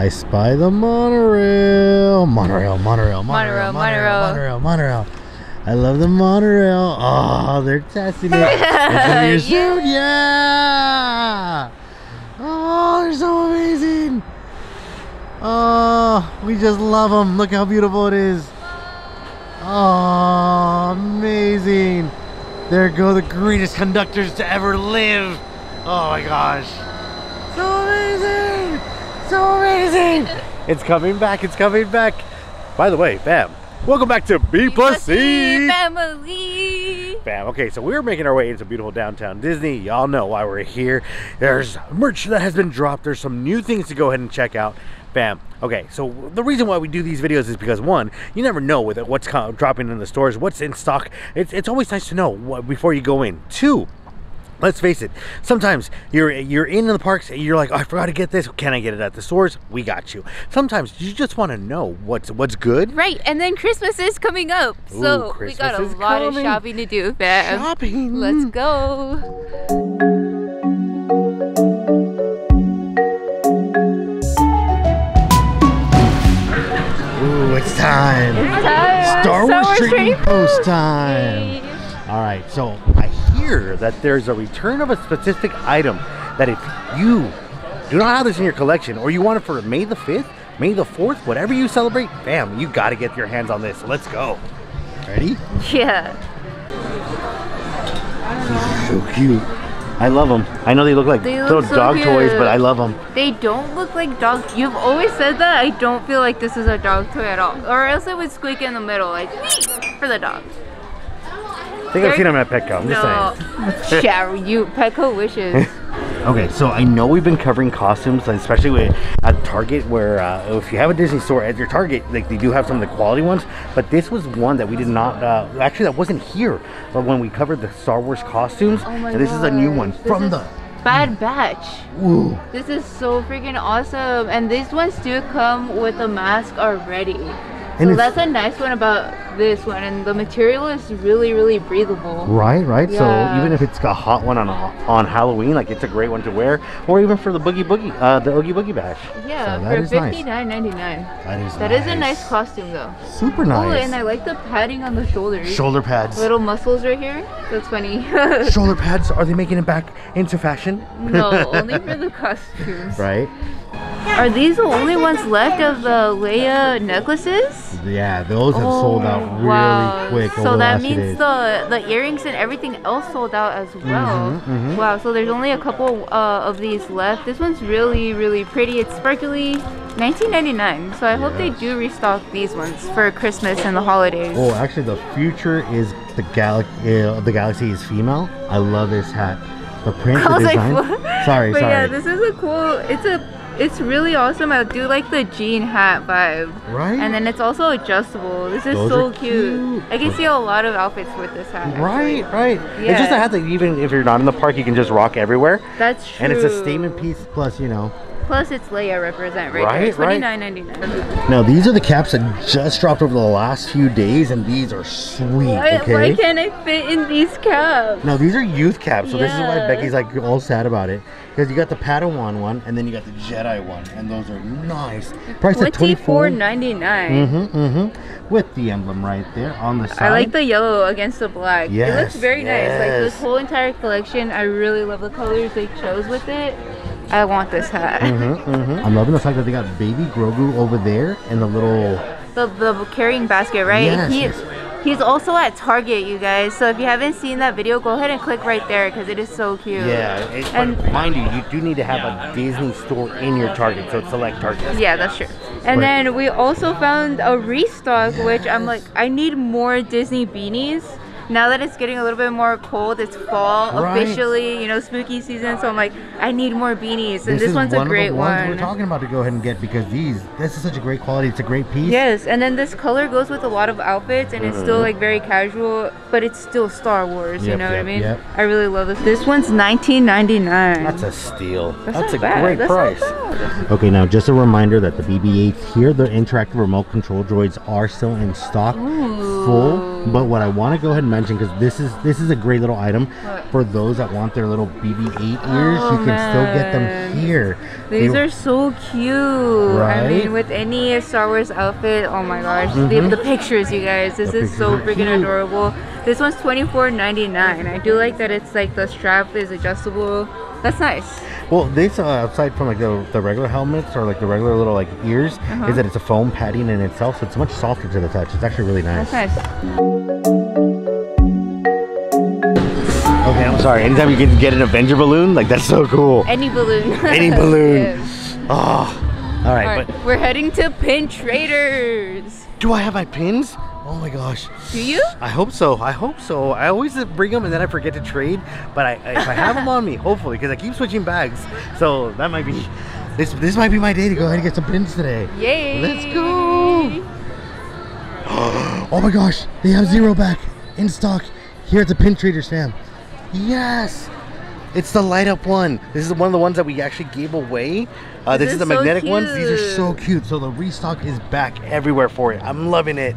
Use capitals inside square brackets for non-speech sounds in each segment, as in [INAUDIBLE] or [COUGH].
I spy the monorail. Monorail, monorail, Monorail, monorail, monorail, monorail. monorail. I love the monorail. Oh, they're testing it. [LAUGHS] It's. Yeah. Oh, they're so amazing. Oh, we just love them. Look how beautiful it is. Oh, amazing. There go the greatest conductors to ever live. Oh my gosh. So amazing. It's coming back. It's coming back. By the way, bam. Welcome back to B plus C. family. Bam. Okay, so we're making our way into beautiful downtown Disney. Y'all know why we're here. There's merch that has been dropped. There's some new things to go ahead and check out. Bam. Okay, so the reason why we do these videos is because one, you never know with what's dropping in the stores, what's in stock. It's, it's always nice to know what, before you go in. Two, let's face it sometimes you're you're in the parks and you're like oh, i forgot to get this can i get it at the stores we got you sometimes you just want to know what's what's good Right, and then Christmas is coming up, so we got a lot coming. of shopping to do, fam. shopping Let's go. Ooh, it's time Star Wars Trading Post time. All right, so I that there's a return of a specific item that if you do not have this in your collection or you want it for May the 5th, May the 4th, whatever you celebrate, bam, you got to get your hands on this. So let's go. Ready? Yeah. So cute. I love them. I know they look like They look little so dog toys, but I love them. They don't look like dog. You've always said that. I don't feel like this is a dog toy at all. Or else it would squeak in the middle, like for the dog. I think I've seen them at Petco. I'm just saying. [LAUGHS] No. yeah, you Petco wishes. [LAUGHS] Okay, so I know we've been covering costumes, especially with, at Target, where uh, if you have a Disney store at your Target, like they do have some of the quality ones. But this was one that we did not. Uh, actually, that wasn't here. But when we covered the Star Wars costumes, Oh and this is a new one this from the. Bad Batch. Ooh, This is so freaking awesome. And these ones do come with a mask already. And so that's a nice one about this one. And the material is really, really breathable. right, right. So even if it's a hot one on on Halloween, like it's a great one to wear, or even for the Boogie Boogie, uh, the Oogie Boogie Bash. Yeah, so for nice. fifty nine ninety nine. That is That is a nice costume though. super nice. Oh, and I like the padding on the shoulders. Shoulder pads. Little muscles right here. That's funny. [LAUGHS] Shoulder pads. Are they making it back into fashion? no, [LAUGHS] only for the costumes. Right. Are these the only ones left of the Leia necklaces? Yeah, those have sold out really Oh, wow. quick over So that means the the earrings and everything else sold out as well. Mhm, mhm. Wow. So there's only a couple uh, of these left. This one's really really pretty. It's sparkly, 19.99. So I hope they do restock these ones for Christmas and the holidays. Oh, actually, the future is the gal. Uh, the galaxy is female. I love this hat. The print, the [LAUGHS] like, design. what? sorry, [LAUGHS] but sorry. yeah, this is a cool. It's a. It's really awesome. I do like the jean hat vibe. right. And then it's also adjustable. This is Those so cute. cute. I can see a lot of outfits with this hat. actually. Right, right. It's just a Yeah. hat that even if you're not in the park, you can just rock everywhere. That's true. And it's a statement piece. Plus, you know. Plus, it's Leia represent right, Right, there. right. Twenty nine ninety nine. Now these are the caps that just dropped over the last few days, and these are sweet. Why, Okay. why can't I fit in these caps? No, these are youth caps, so this is why Becky's like all sad about it. Because you got the Padawan one, and then you got the Jedi one, and those are nice. Price at Twenty twenty four four. ninety nine. Mm-hmm, mm-hmm. With the emblem right there on the side. I like the yellow against the black. Yes, it looks Yes, very nice. Like this whole entire collection, I really love the colors they chose with it. I want this hat. Mm-hmm, mm-hmm. I'm loving the fact that they got baby Grogu over there and the little. the, the carrying basket, right? Yes, he, yes. He's also at Target, you guys. So if you haven't seen that video, go ahead and click right there because it is so cute. Yeah, it, And- but mind you, you do need to have a Disney store in your Target, so select Target. Yeah, that's true. And Right. then we also found a restock, which I'm like, I need more Disney beanies. Now that it's getting a little bit more cold, it's fall Right. officially, you know, spooky season. So I'm like, I need more beanies, and this, is one's one a great of the ones one. we're talking about to go ahead and get because these, this is such a great quality. It's a great piece. Yes, and then this color goes with a lot of outfits, and it's still Mhm. like very casual, but it's still Star Wars. you Yep, know what I mean? yep. I really love this. This one's 19.99. That's a steal. That's That's, a bad. great That's price. Okay, now just a reminder that the BB-8 here, the interactive remote control droids are still in stock. Ooh. full, but what I want to go ahead and mention because this is this is a great little item What? for those that want their little BB-8 ears. Oh, you can still get them here. These They- are so cute. I mean, with any Star Wars outfit, oh my gosh. The, Mhm. the pictures, you guys. This The is so freaking adorable. This one's $24.99. I do like that it's like the strap is adjustable. That's nice. Well, this uh, aside from like the, the regular helmets or like the regular little like ears, Uh-huh. is that it's a foam padding in itself, so it's much softer to the touch. It's actually really nice. That's nice. Okay, I'm sorry. Anytime you can get an Avenger balloon, like that's so cool. Any balloon. [LAUGHS] Any balloon. Oh, all right. All right, But we're heading to Pin Traders. do I have my pins? Oh my gosh. Do you? I hope so. I hope so. I always bring them and then I forget to trade. But I, if I have them on me, hopefully, because I keep switching bags, so that might be this. This might be my day to go ahead and get some pins today. Yay! Let's go. [GASPS] Oh my gosh, they have zero back in stock here at the Pin Traders fam. Yes. It's the light up one. This is one of the ones that we actually gave away. Uh, This this, is is the so magnetic ones. These are so cute. cute. So the restock is back everywhere for it. I'm loving it.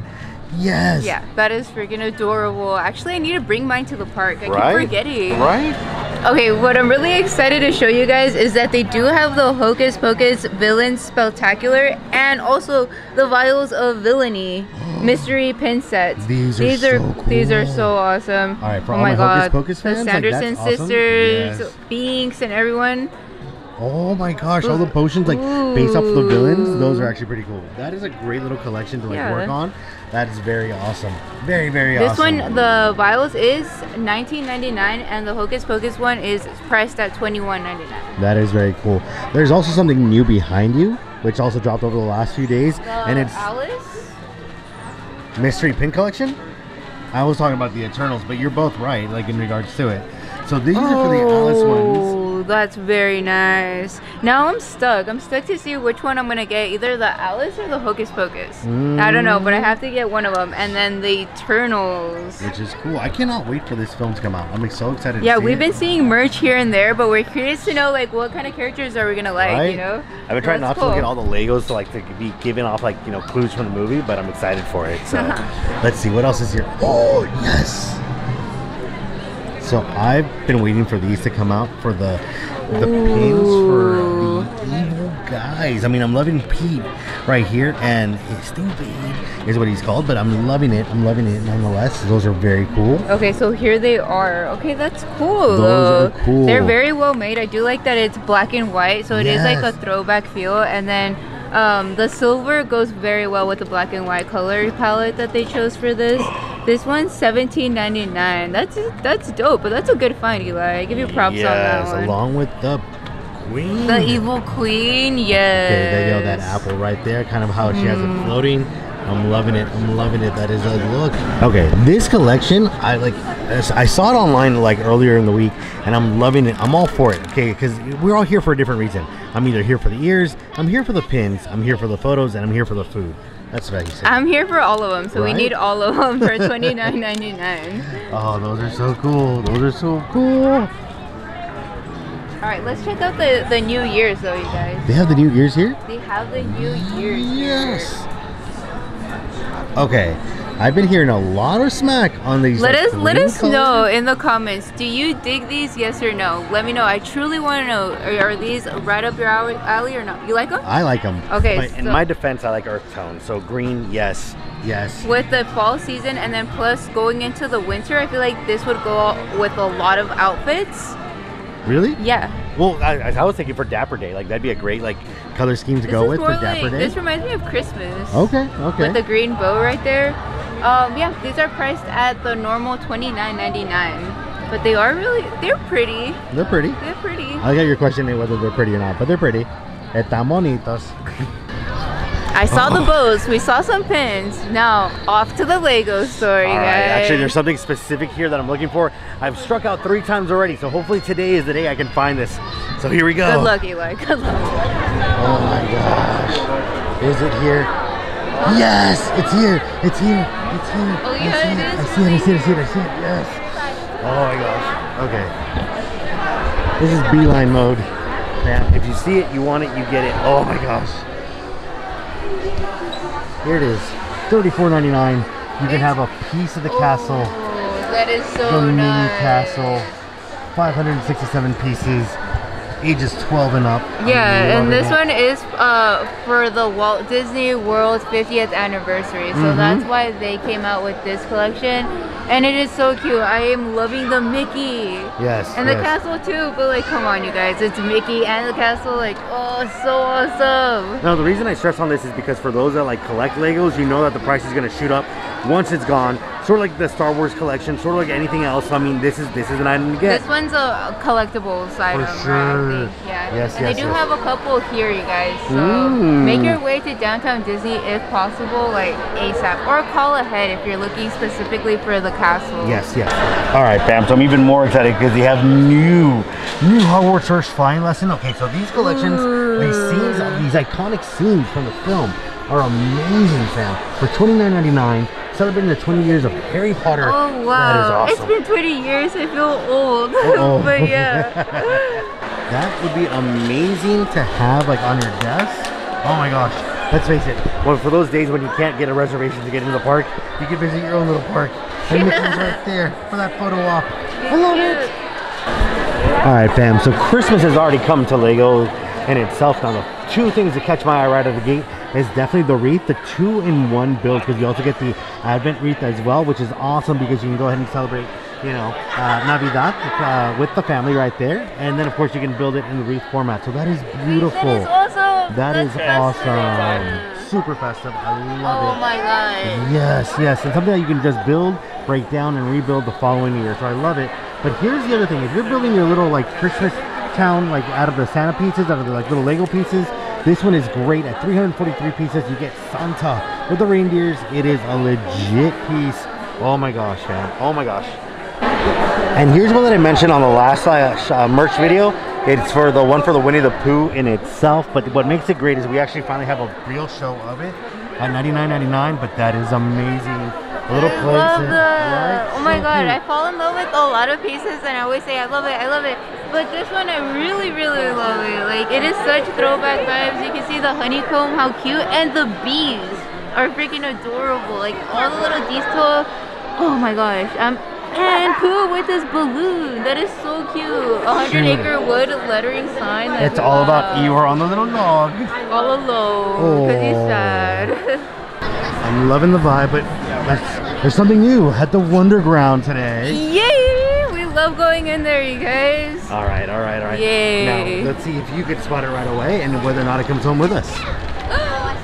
Yes. Yeah, that is freaking adorable. Actually, I need to bring mine to the park. I Right? keep forgetting. Right? Okay, what I'm really excited to show you guys is that they do have the Hocus Pocus Villain Spectacular and also the Vials of Villainy [GASPS] mystery pin sets. These are these are so these are cool. so awesome. All right, for oh all my my Hocus god, Pocus fans, the like, Sanderson awesome. sisters, Yes. Binks, and everyone. Oh my gosh, all the potions like based off the villains, those are actually pretty cool. That is a great little collection to like Yeah. work on. That is very awesome. Very, very This awesome. This one, the vials is 19.99, and the Hocus Pocus one is priced at 21.99. That is very cool. There's also something new behind you, which also dropped over the last few days, and it's Alice. mystery pin collection. I was talking about the Eternals, but you're both right, like in regards to it. So these are for the Alice ones. Oh. That's very nice. Now I'm stuck. I'm stuck to see which one I'm gonna get, either the Alice or the Hocus Pocus. I don't know, but I have to get one of them. And then the Eternals. Which is cool. I cannot wait for this film to come out. I'm like, so excited. to Yeah, see we've it. been seeing merch here and there, but we're curious to know like what kind of characters are we gonna like, Right? you know? I've been trying That's not to look at all the Legos to like to be giving off like you know clues from the movie, but I'm excited for it. So [LAUGHS] let's see what else is here. Oh yes. So I've been waiting for these to come out for the the pins for the evil guys. I mean, I'm loving Pete right here, and stupid is what he's called, but I'm loving it. I'm loving it nonetheless. Those are very cool. Okay, so here they are. Okay, that's cool. Those are cool. They're very well made. I do like that it's black and white, so it is like a throwback feel. And then um, the silver goes very well with the black and white color palette that they chose for this. [GASPS] This one's $17.99. That's that's dope, but that's a good find, Eli. I give you props yes, on that one. along with the queen. the evil queen, yes. Okay, there you go, that apple right there, kind of how she has it floating. I'm loving it. I'm loving it. That is a look. Okay, this collection, I like. I saw it online like earlier in the week, and I'm loving it. I'm all for it. Okay, because we're all here for a different reason. I'm either here for the ears, I'm here for the pins, I'm here for the photos, and I'm here for the food. That's what he said. I'm here for all of them, so we need all of them for [LAUGHS] $29.99. oh, those are so cool. Those are so cool. All right, let's check out the the New Year's though, you guys. They have the new years here. They have the New Year's. Yes. Okay, I've been hearing a lot of smack on these. Let like, us let us colors. know in the comments. Do you dig these? Yes or no? Let me know. I truly want to know. Are, are these right up your alley, alley or not? You like them? I like them. Okay. My- in my defense, I like earth tone. So green, yes, yes. with the fall season and then plus going into the winter, I feel like this would go with a lot of outfits. Really? Yeah. Well, I, I was thinking for Dapper Day, like that'd be a great like color scheme to This go with for Dapper like Day. this reminds me of Christmas. Okay, okay. With the green bow right there. Um, yeah, these are priced at the normal twenty nine ninety nine, but they are really they're pretty. they're pretty. They're pretty. I got your question whether they're pretty or not, but they're pretty. Están bonitos. [LAUGHS] I saw the bows. We saw some pins. Now off to the Lego store, you right, guys. actually, there's something specific here that I'm looking for. I've struck out three times already, so hopefully today is the day I can find this. So here we go. Good luck, Eli. Good luck. Oh my gosh. Is it here? Yes, it's here. It's here. It's here. Oh, I yeah, see it I see it. I see it. I see it. I see it. Yes. Oh my gosh. Okay. This is beeline mode. Man, if you see it, you want it, you get it. Oh my gosh. Here it is. $34.99 You can have a piece of the castle, Oh, that is so the mini nice. castle. 567 pieces, ages 12 and up. Yeah, and this it. one is uh, for the Walt Disney World 50th anniversary. So Mhm. that's why they came out with this collection. And it is so cute. I am loving the Mickey. Yes. And the yes. castle too, but like, come on, you guys, it's Mickey and the castle. Like, oh, so awesome. Now, the reason I stress on this is because for those that like collect Legos, you know that the price is gonna shoot up once it's gone. Sort of like the Star Wars collection, sort of like anything else. I mean, this is this is an item to get. This one's a collectibles item, right? sure. I think. Yeah. Yes, and yes, they do yes. have a couple here, you guys. So Mm. make your way to downtown Disney if possible, like ASAP, or call ahead if you're looking specifically for the castle. Yes, yes. All right, fam. So I'm even more excited because they have new, new Hogwarts First Flying Lesson. Okay, so these collections, these scenes, these iconic scenes from the film are amazing, fam. For $29.99, celebrating the 20 years of Harry Potter. Oh wow! That is awesome. It's been 20 years. I feel old, [LAUGHS] Uh-oh. but yeah. [LAUGHS] That would be amazing to have like on your desk. Oh my gosh. Let's face it. Well, for those days when you can't get a reservation to get into the park, you can visit your own little park. And Mickey's right there for that photo op. I love it. All right, fam. So Christmas has already come to Lego in itself. Now, the two things that catch my eye right out of the gate is definitely the wreath, the two-in-one build, because you also get the Advent wreath as well, which is awesome because you can go ahead and celebrate, you know, uh, Navidad uh, with the family right there, and then of course you can build it in the wreath format. So that is beautiful. That is awesome. That is awesome. Super festive. I love Oh it. Oh my god. Yes, yes, and something that you can just build, break down, and rebuild the following year. So I love it. But here's the other thing: if you're building your little like Christmas town, like out of the Santa pieces, out of the like little Lego pieces, this one is great. At 343 pieces, you get Santa with the reindeers. It is a legit piece. Oh my gosh, man! Oh my gosh. And here's one that I mentioned on the last uh, uh, merch video. It's for the one for the Winnie the Pooh in itself. But what makes it great is we actually finally have a real show of it at $99.99. But that is amazing. A little I love that. Oh my So god, I fall in love with a lot of pieces and I always say I love it, I love it. But this one I really, really love it. Like it is such throwback vibes. You can see the honeycomb, how cute, and the bees are freaking adorable. Like all the little detail. Oh my gosh. Um and Pooh with his balloon. That is so cute. A hundred acre wood lettering sign. that It's all about love. Eeyore on the little dog. All alone. Because he's Aw. sad. I'm loving the vibe, but there's, there's something new at the Wonderground today. Yay! Love going in there, you guys. All right, all right, all right. Yay. Now, let's see if you could spot it right away and whether or not it comes home with us. [GASPS]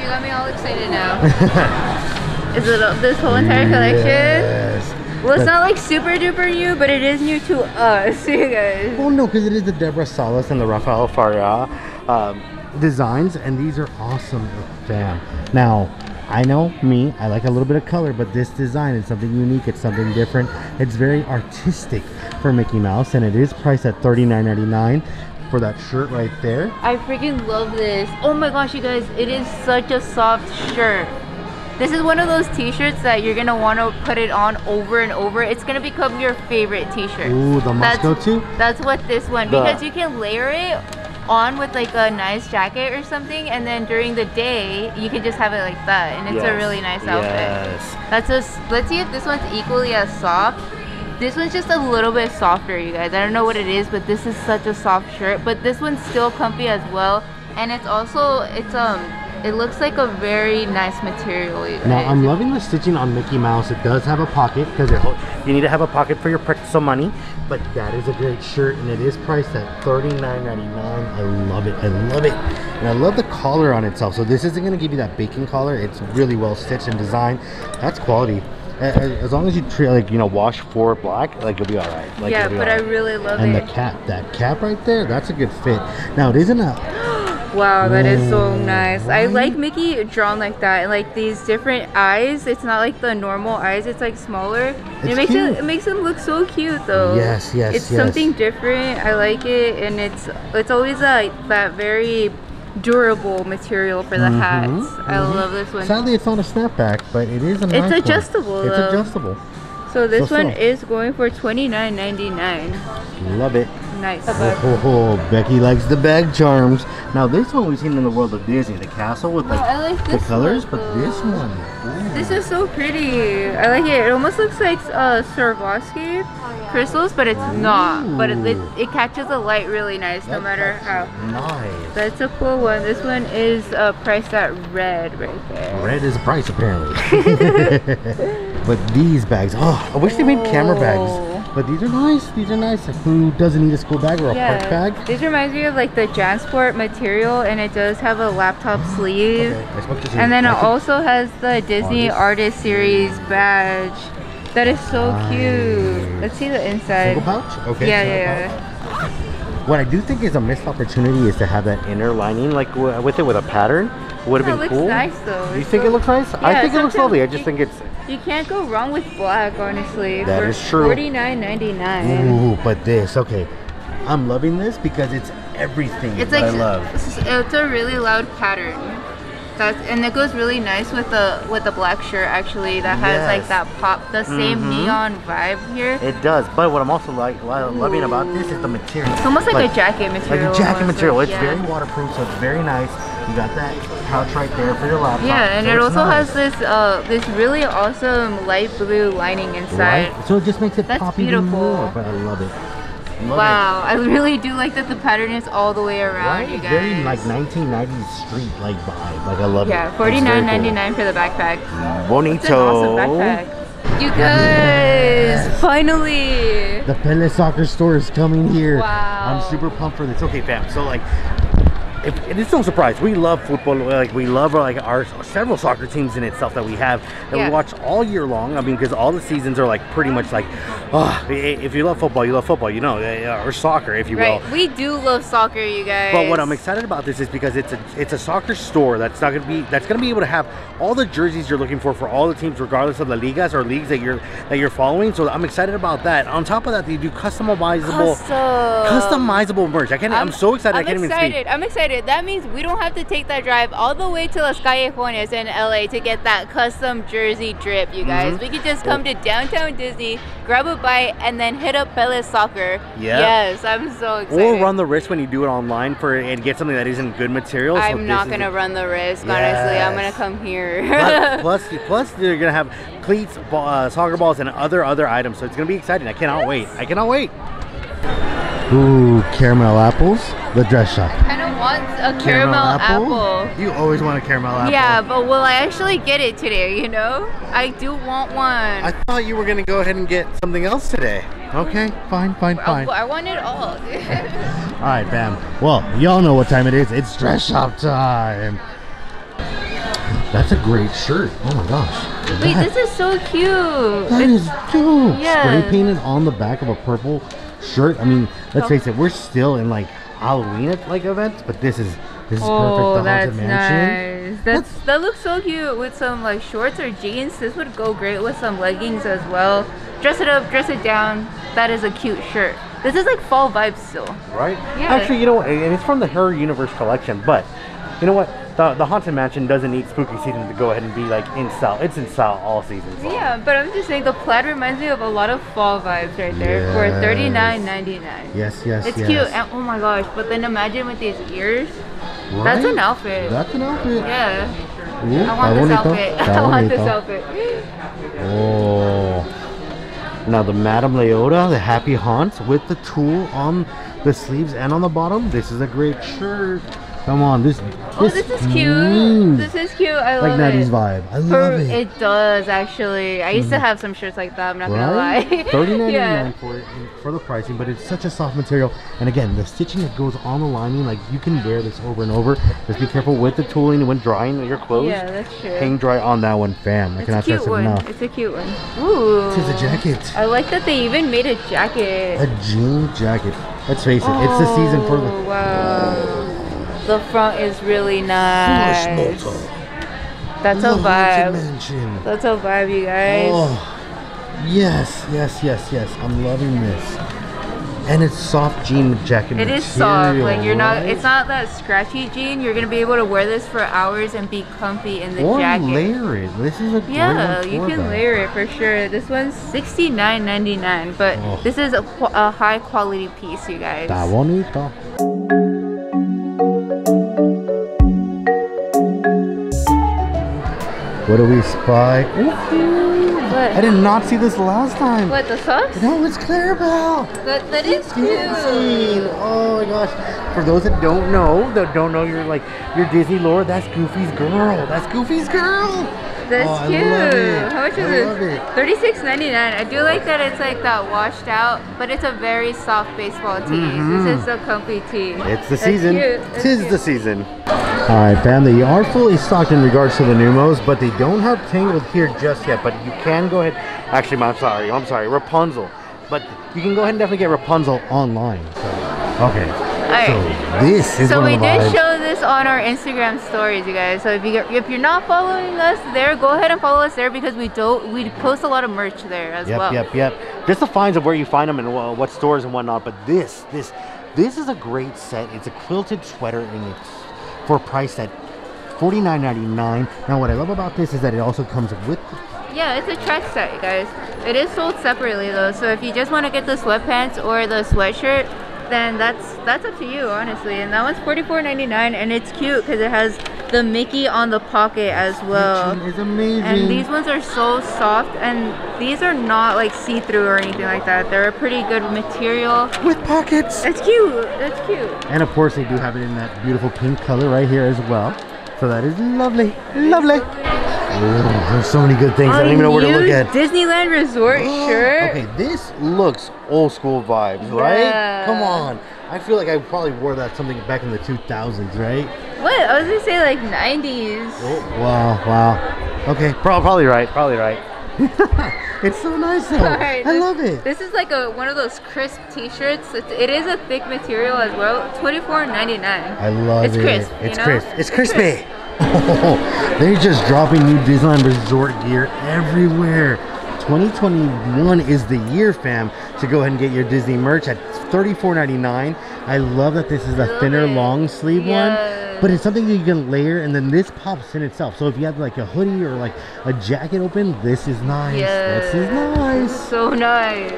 You got me all excited now. [LAUGHS] Is it this whole entire collection? Yes. Well, it's But- not like super duper new, but it is new to us, [LAUGHS] you guys. Well, no, because it is the Deborah Salas and the Rafael Faria um, designs, and these are awesome, fam. Now, I know me, I like a little bit of color, but this design is something unique. It's something different. It's very artistic for Mickey Mouse, and it is priced at $39.99 for that shirt right there. I freaking love this. Oh my gosh, you guys, it is such a soft shirt. This is one of those t-shirts that you're gonna want to put it on over and over. It's gonna become your favorite t-shirt. Ooh, the That's- Moscow too. That's what this one The- because you can layer it on with like a nice jacket or something, and then during the day you can just have it like that, and it's a really nice outfit. Yes. That's just. Let's see if this one's equally as soft. This one's just a little bit softer, you guys. I don't know what it is, but this is such a soft shirt. But this one's still comfy as well, and it's also it's um. It looks like a very nice material. Now I'm loving the stitching on Mickey Mouse. It does have a pocket because you need to have a pocket for your pretzel money. But that is a great shirt, and it is priced at $39.99. I love it. I love it, and I love the collar on itself. So this isn't going to give you that bacon collar. It's really well stitched and designed. That's quality. As long as you treat like you know wash for black, like you'll be all right. Like, yeah, but I really love And it. And the cap, that cap right there, that's a good fit. Now it isn't a Wow, that is so nice. I like Mickey drawn like that, and like these different eyes. It's not like the normal eyes. It's like smaller. It's it makes cute. it, it makes them look so cute though. Yes, yes, It's yes. something different. I like it, and it's it's always like that very durable material for the Mhm, hats. I mhm. love this one. Sadly, it's not a snapback, but it is a nice one. adjustable, It's though. adjustable. So this so one so. is going for twenty nine ninety nine. Love it. Nice. Oh, Becky likes the bag charms. Now this one we've seen in the world of Disney, the castle with like, Oh, I like the colors, one, but this one. ooh. This is so pretty. I like it. It almost looks like uh, Swarovski crystals, but it's not. But it, it, it catches the light really nice, no matter how. Nice. That's a cool one. This one is uh, priced at red right there. Red is a price apparently. [LAUGHS] [LAUGHS] but these bags, oh, I wish they made camera Oh. bags. But these are nice. These are nice. Who doesn't need a school bag or a park bag? This reminds me of like the Jansport material, and it does have a laptop sleeve. Okay, I spoke to And then it also has the Disney Artist. Artist Series badge. That is so cute. Let's see the inside. Single pouch? Okay. Yeah, yeah, pouch. yeah. What I do think is a missed opportunity is to have that inner lining like with it with a pattern. Would have Yeah, it been looks cool. nice though. You It's think so- it looks nice? Yeah, I think it looks lovely. I just think it's You can't go wrong with black, honestly. That for is true. Forty-nine ninety-nine. ooh, but this okay. I'm loving this because it's everything It's that like I love. It's, it's a really loud pattern. That's and it goes really nice with the with the black shirt actually. That has Yes. like that pop, the same Mhm. neon vibe here. It does, but what I'm also like lo- loving about this is the material. It's almost like, a jacket material. like material. a jacket almost, material. like, It's yeah. very waterproof, so it's very nice. You got that pouch right there for your laptop. Yeah, and so it also nice. has this uh this really awesome light blue lining inside. Right? So it just makes it That's pop even beautiful. more. But I love it. Love Wow, I really do like that the pattern is all the way around, Right? you guys. Very like 1990s street like vibe. Like I love yeah, it. Yeah, 49.99 cool. for the backpack. Bonito. It's an awesome backpack. You guys, finally. The Pele Soccer store is coming here. Wow. I'm super pumped for this. Okay, fam. So like, if, and it's no surprise. We love football. Like we love like our several soccer teams in itself that we have that Yeah. we watch all year long. I mean, because all the seasons are like pretty much like, oh, if you love football, you love football. You know, uh, or soccer, if you will. Right, we do love soccer, you guys. But what I'm excited about this is because it's a it's a soccer store that's not gonna be that's gonna be able to have all the jerseys you're looking for for all the teams, regardless of the ligas or leagues that you're that you're following. So I'm excited about that. On top of that, they do customizable Custom. customizable merch. I can't. I'm, so excited. I'm I can't excited. even speak. I'm excited. That means we don't have to take that drive all the way to Los Callejones in LA to get that custom jersey drip, you guys. Mhm. We could just come to downtown Disney, grab a bite, and then hit up Pele Soccer. Yeah. Yes, I'm so excited. Or run the risk when you do it online for and get something that isn't good material. so I'm this not gonna run the risk, honestly. I'm gonna come here. [LAUGHS] plus, plus, plus, they're gonna have cleats, ball, uh, soccer balls, and other other items. So it's gonna be exciting. I cannot wait. I cannot wait. Ooh, caramel apples. The dress shop. Kind want a caramel, apple. You always want a caramel apple. Yeah, but will I actually get it today, you know? I do want one. I thought you were gonna go ahead and get something else today. Okay, fine, fine, fine. I, I want it all. [LAUGHS] All right, bam. Well, y'all know what time it is. It's dress shop time. That's a great shirt. Oh my gosh. Wait, That- this is so cute. That It's- is dope. Yeah. Spray painted on the back of a purple shirt. I mean, let's oh. face it, we're still in like Halloween uh, like events, but this is this is oh, perfect. The that's haunted mansion. nice. That's that looks so cute with some like shorts or jeans. This would go great with some leggings as well. Dress it up, dress it down. That is a cute shirt. This is like fall vibes still. Right? Yeah. Actually, you know? And it's from the Horror Universe collection, but you know what? The, the Haunted Mansion doesn't need spooky season to go ahead and be like in style. It's in style all seasons. long. Yeah, but I'm just saying the plaid reminds me of a lot of fall vibes right there for Yes. $39.99. Yes, yes, It's yes. cute. And, oh my gosh, but then imagine with these ears. That's an outfit. That's an outfit. yeah. Ooh, I want this está bonito, outfit. [LAUGHS] I want this bonito. outfit. Oh. Now the Madame Leota, the Happy Haunts with the tulle on the sleeves and on the bottom. This is a great shirt. Come on, this Oh, this is cute. This is cute. I like love 90s it. vibe. I For, love it. it does actually. I used to mm-hmm. have some shirts like that. I'm not gonna lie. [LAUGHS] Thirty nine yeah. nine for it for the pricing, but it's such a soft material. And again, the stitching that goes on the lining, like you can wear this over and over. Just be careful with the tooling when drying your clothes. Yeah, that's true. Hang dry on that one, fam. I It's a cannot cute stress it one. enough. It's a cute one. Ooh. It is a jacket. I like that they even made a jacket. A jean jacket. Let's face it, it's the season for the Oh, wow. The front is really nice. That's a oh, The vibe. That's a vibe, you guys. Oh, yes, yes, yes, yes. I'm loving this. And it's soft jean jacket material. It is soft. Like you're not. right? It's not that scratchy jean. You're gonna be able to wear this for hours and be comfy in the or jacket. layer it. This is a Yeah, you can that. layer it for sure. This one's sixty nine ninety nine, but Oh. this is a, a high quality piece, you guys. Está bonito. What do we spy? I did not see this last time. What the socks? No, it's Clarabelle. That, that is cute. Dancing. Oh my gosh. For those that don't know, that don't know you're like your Disney lore, that's Goofy's girl. That's Goofy's girl. That's Oh, cute. it. How much is I this? it. Thirty six ninety nine. I do like that it's like that washed out, but it's a very soft baseball tee. Mhm. This is a comfy tee. It's the That's season. cute. That's Tis cute. the season. All right, fam. They are fully stocked in regards to the nuiMOs, but they don't have Tangled here just yet. But you can go ahead. Actually, I'm sorry. I'm sorry. Rapunzel. But you can go ahead and definitely get Rapunzel online. So, okay. Alright. So this is So one we of did show this on our Instagram stories, you guys. So if you if you're not following us there, go ahead and follow us there because we don't we post a lot of merch there as Yep, well. yep, yep. yep. Just the finds of where you find them and what stores and whatnot. But this, this, this is a great set. It's a quilted sweater and it's for a price at $49.99. Now, what I love about this is that it also comes with Yeah, it's a track set, you guys. It is sold separately though, so if you just want to get the sweatpants or the sweatshirt, then that's that's up to you, honestly. And that one's $44.99, and it's cute because it has the Mickey on the pocket as well. It's amazing. And these ones are so soft, and these are not like see-through or anything like that. They're a pretty good material. with pockets. It's cute. It's cute. And of course, they do have it in that beautiful pink color right here as well. So that is lovely, lovely. Ooh, there's so many good things. I don't even know where to look at. Disneyland Resort [GASPS] shirt. Okay, this looks old school vibes, right? Yeah. Come on. I feel like I probably wore that something back in the 2000s, right? What? I was gonna say like 90s. Oh, wow, wow. Okay, probably right, probably right. [LAUGHS] [LAUGHS] it's so nice though. Alright, I this- love it. This is like a one of those crisp T-shirts. It's, it is a thick material as well. Twenty-four ninety-nine. I love It's it. crisp, It's crisp. It's crisp. It's crispy. Oh, they're just dropping new Disneyland Resort gear everywhere. 2021 is the year, fam, to go ahead and get your Disney merch at $34.99. I love that this is a thinner long sleeve Yes. one, but it's something that you can layer, and then this pops in itself. So if you have like a hoodie or like a jacket open, this is nice. Yes. This is nice. So nice.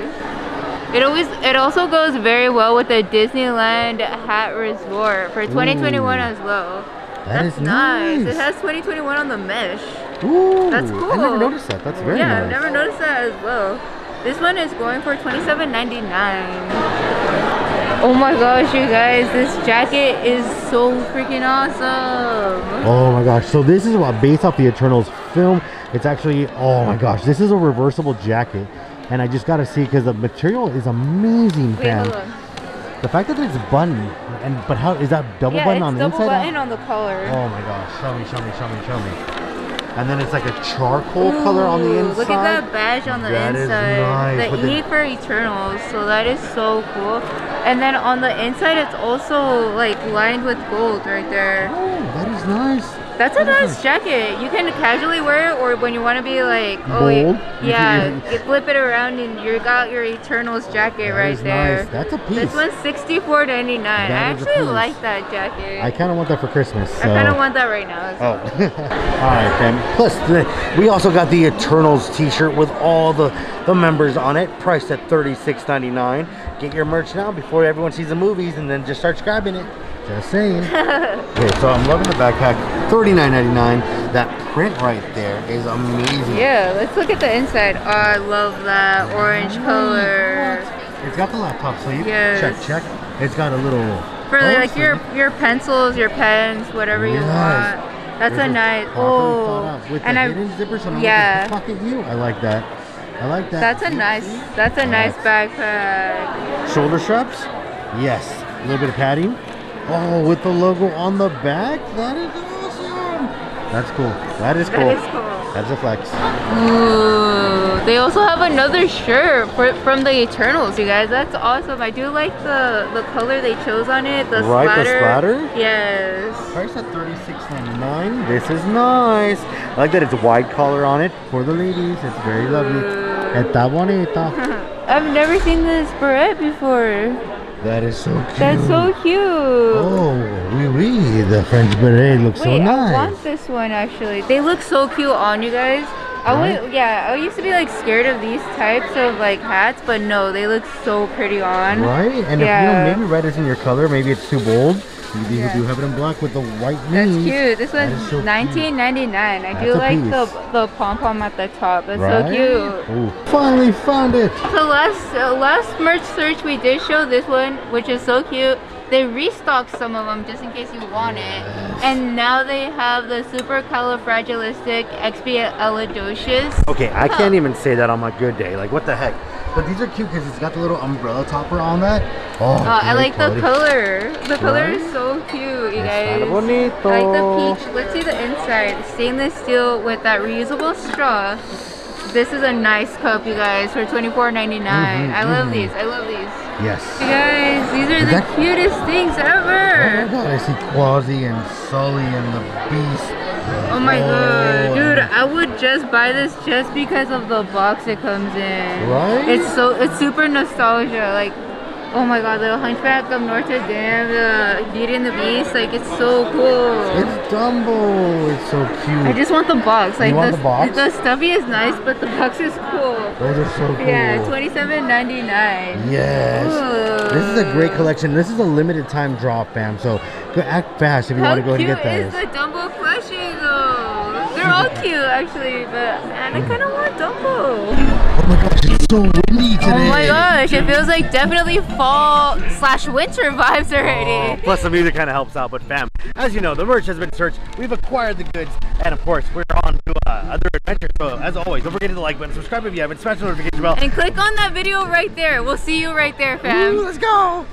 It always it also goes very well with the Disneyland Hat Resort for 2021 Ooh. as well. That That's nice. nice. It has 2021 on the mesh. Ooh, That's cool. I never noticed that. That's very yeah, nice. Yeah, I've never noticed that as well. This one is going for $27.99. Oh my gosh, you guys, this jacket is so freaking awesome. Oh my gosh! So this is what based off the Eternals film. It's actually oh my gosh! This is a reversible jacket, and I just gotta see because the material is amazing, Wait, fam. The fact that it's button and but how is that double Yeah, button it's on the double inside? button on the collar. Oh my gosh! Show me, show me, show me, show me. And then it's like a charcoal color on the Ooh, inside. Look at that badge on the That is inside. nice, The E for Eternals. So that is so cool. And then on the inside, it's also like lined with gold right there. Oh, that is nice. That's a nice jacket. You can casually wear it, or when you want to be like, oh Bold? yeah, You flip it around and you got your Eternals jacket That right there. nice. That's a piece. This one's sixty-four ninety nine. I That is a actually like that jacket. I kind of want that for Christmas. I kind of want that right now. Oh. [LAUGHS] all right, then. Plus, the, we also got the Eternals T-shirt with all the the members on it, priced at $36.99. Get your merch now before everyone sees the movies, and then just start grabbing it. Just saying. [LAUGHS] okay, so I'm loving the backpack. $39.99. That print right there is amazing. Yeah, let's look at the inside. Oh, I love that orange mm. color. It's got the laptop sleeve. Yes. Check, check. It's got a little. For oh, like your sleeve. your pencils, your pens, whatever you Yes. want. That's This a nice. Oh, with and the I. hidden zipper, so yeah. yeah. pocket you. I like that. I like that. That's a See? nice. That's a nice backpack. Shoulder straps? Yes. A little bit of padding. Oh, with the logo on the back? That is awesome. That's cool. That is cool. That is cool. That's a flex. Ooh, they also have another shirt for, from the Eternals, you guys. That's awesome. I do like the the color they chose on it. The Right, the splatter. splatter? Yes. Price at $36.99. This is nice. I like that it's white collar on it for the ladies. It's very lovely. Ooh. Está bonita. [LAUGHS] I've never seen this beret before. That is so cute. That's so cute. Oh, oui, oui. The French beret looks Wait, so nice. I want this one actually. They look so cute on you guys. I Right? would, yeah. I used to be like scared of these types of like hats, but no, they look so pretty on. Right? And if you know, maybe red isn't your color, maybe it's too bold. Maybe Yeah. you do have it in black with the white knees. That's cute. This That one's so 19.99. I do That's a like the piece. the pom pom at the top. That's Right? so cute. Ooh, finally found it. So last uh, last merch search we did show this one, which is so cute. They restocked some of them just in case you want it, and now they have the super color califragilistic expialidocious. Okay, I can't even say that on my good day. Like, what the heck? But these are cute because it's got the little umbrella topper on that. Oh, Uh, I like the quality. color. The color is so cute, you guys. I like the peach. Let's see the inside. Stainless steel with that reusable straw. This is a nice cup, you guys, for $24.99. Mhm, I love mhm. these. I love these. Yes. You guys, these are Is the cutest things ever. Oh my god, I see Quasi and Sully and the Beast. Oh my Oh. god, dude! I would just buy this just because of the box it comes in. Right? It's so it's super nostalgia. Like, oh my god, the Hunchback of Notre Dame, the Beauty and the Beast. Like, it's so cool. It's Dumbo. It's so cute. I just want the box. Like want the, the box? the stuffy is nice, but the box is cool. Those are so cool. Yeah, twenty-seven ninety-nine. Yes. Ooh. This is a great collection. This is a limited time drop, fam. So act fast if you How want to go ahead cute and get is those. the Dumbo plushie though? They're all [LAUGHS] cute actually, but man, I kind of want Dumbo. Oh my gosh, it's so windy today. Oh my gosh, it feels like definitely fall slash winter vibes already. Oh, plus the music kind of helps out, but fam, as you know, the merch has been searched. We've acquired the goods, and of course, we're on to uh, other adventures. So as always, don't forget to like button, subscribe if you haven't, smash the notification bell. And click on that video right there. We'll see you right there, fam. Ooh, let's go.